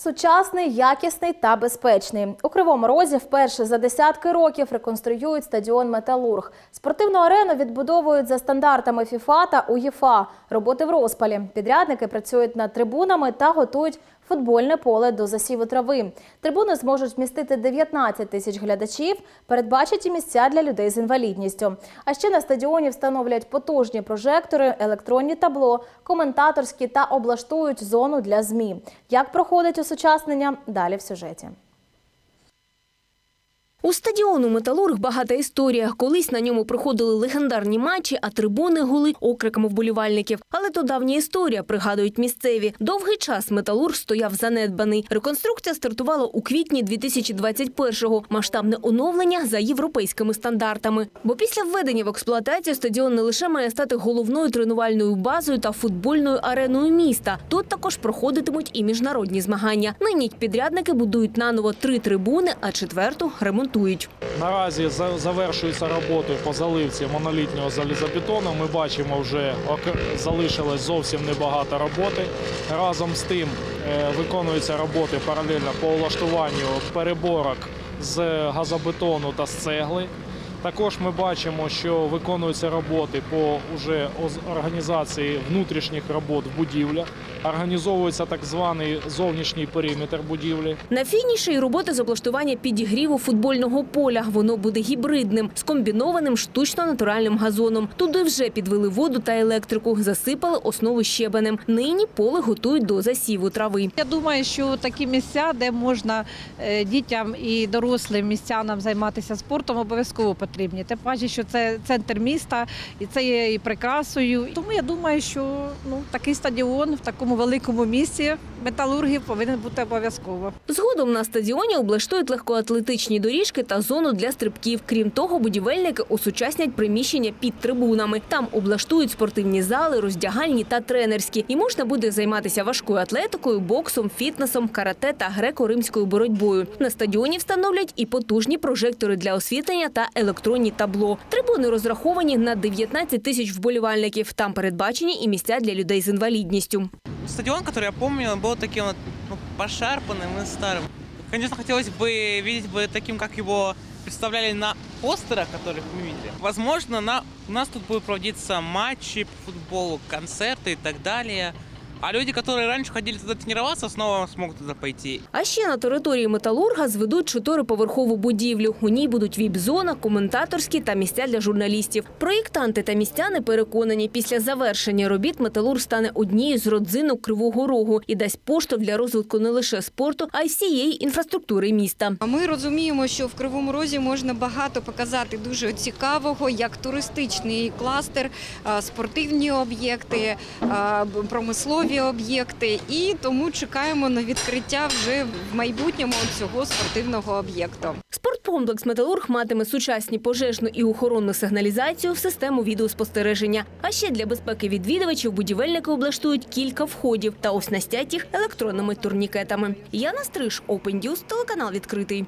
Сучасний, якісний та безпечний. У Кривому Розі вперше за десятки років реконструюють стадіон Металург. Спортивну арену відбудовують за стандартами ФІФА та УЄФА. Роботи в розпалі. Підрядники працюють над трибунами та готують футбольне поле до засіву трави. Трибуни зможуть вмістити 19 тисяч глядачів, передбачать і місця для людей з інвалідністю. А ще на стадіоні встановлять потужні прожектори, електронні табло, коментаторські та облаштують зону для ЗМІ. Як проходить осучаснення? Далі в сюжеті. У стадіону Металург багата історія. Колись на ньому проходили легендарні матчі, а трибуни гули окриками вболівальників. Але то давня історія, пригадують місцеві. Довгий час Металург стояв занедбаний. Реконструкція стартувала у квітні 2021-го. Масштабне оновлення за європейськими стандартами. Бо після введення в експлуатацію стадіон не лише має стати головною тренувальною базою та футбольною ареною міста. Тут також проходитимуть і міжнародні змагання. Нині підрядники будують наново три трибуни, а четверту ремонтують. Наразі за- завершуються роботи по заливці монолітнього залізобетону. Ми бачимо, вже залишилось зовсім небагато роботи. Разом з тим е, виконуються роботи паралельно по влаштуванню переборок з газобетону та з цегли. Також ми бачимо, що виконуються роботи по уже організації внутрішніх робот в будівлях. Організовується так званий зовнішній периметр будівлі. На фініші й роботи з облаштування підігріву футбольного поля. Воно буде гібридним, з комбінованим штучно-натуральним газоном. Туди вже підвели воду та електрику, засипали основу щебенем. Нині поле готують до засіву трави. Я думаю, що такі місця, де можна е, дітям і дорослим містянам займатися спортом, обов'язково потрібні. Тим паче, що це центр міста і це є і прикрасою. Тому я думаю, що ну такий стадіон в такому великому місці металургів повинен бути обов'язково. Згодом на стадіоні облаштують легкоатлетичні доріжки та зону для стрибків. Крім того, будівельники осучаснять приміщення під трибунами. Там облаштують спортивні зали, роздягальні та тренерські. І можна буде займатися важкою атлетикою, боксом, фітнесом, карате та греко-римською боротьбою. На стадіоні встановлять і потужні прожектори для освітлення та електронні табло. Трибуни розраховані на 19 тисяч вболівальників. Там передбачені і місця для людей з інвалідністю. Стадион, который я помню, был таким вот ну, пошарпанным и старым. Конечно, хотелось бы видеть бы таким, как его представляли на постерах, которых мы видели. Возможно, на, у нас тут будут проводиться матчи по футболу, концерты и так далее. А люди, которые раньше ходили туда тренироваться, снова смогут туда пойти. А ще на території металурга зведуть чотириповерхову будівлю. У ній будуть віп-зона, коментаторські та місця для журналістів. Проєктанти та містяни переконані, після завершення робіт металург стане однією з родзинок Кривого Рогу і дасть поштовх для розвитку не лише спорту, а й всієї інфраструктури міста. Ми розуміємо, що в Кривому Розі можна багато показати дуже цікавого, як туристичний кластер, спортивні об'єкти, а, промислові об'єкти. І тому чекаємо на відкриття вже в майбутньому цього спортивного об'єкту. Спорткомплекс Металург матиме сучасні пожежну і охоронну сигналізацію в систему відеоспостереження. А ще для безпеки відвідувачів будівельники облаштують кілька входів та оснастять їх електронними турнікетами. Яна Стриж, Open News, телеканал відкритий.